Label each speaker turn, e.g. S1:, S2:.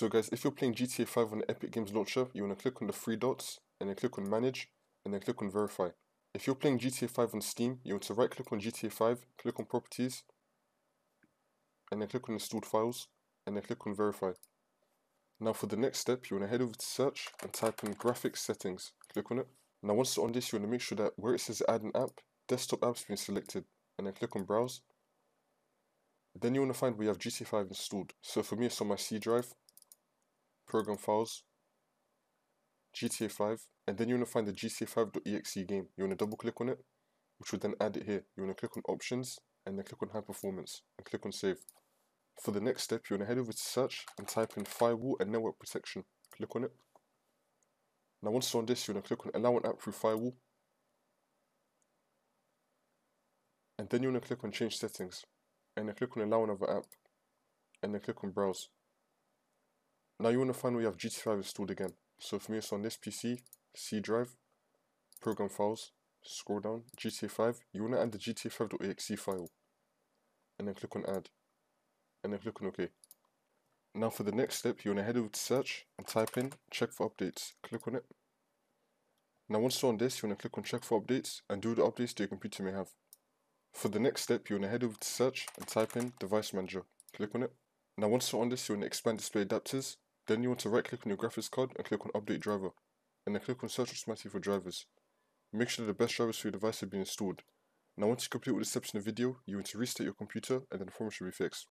S1: So guys, if you're playing GTA 5 on the Epic Games Launcher, you want to click on the three dots, and then click on Manage, and then click on Verify. If you're playing GTA 5 on Steam, you want to right click on GTA 5, click on Properties, and then click on Installed Files, and then click on Verify. Now for the next step, you want to head over to Search and type in Graphics Settings. Click on it. Now once on this, you want to make sure that where it says Add an App, Desktop App's been selected, and then click on Browse. Then you want to find where you have GTA 5 installed. So for me, it's on my C drive, program files, GTA 5, and then you want to find the GTA 5.exe game. You want to double click on it, which will then add it here. You want to click on options, and then click on high performance, and click on save. For the next step, you want to head over to search and type in firewall and network protection. Click on it. Now once you're on this, you want to click on allow an app through firewall. And then you want to click on change settings. And then click on allow another app. And then click on browse. Now you want to find you have GT5 installed again. So for me it's on this PC, C drive, program files, scroll down, GTA 5. You want to add the GTA5.exe file. And then click on add. And then click on OK. Now for the next step, you want to head over to search and type in check for updates. Click on it. Now once you're on this, you want to click on check for updates and do the updates your computer may have. For the next step, you want to head over to search and type in device manager. Click on it. Now once you're on this, you want to expand display adapters then you want to right click on your graphics card and click on update driver, and then click on search automatically for drivers. Make sure that the best drivers for your device have been installed. Now once you complete all the steps in the video, you want to restart your computer and then the problem should be fixed.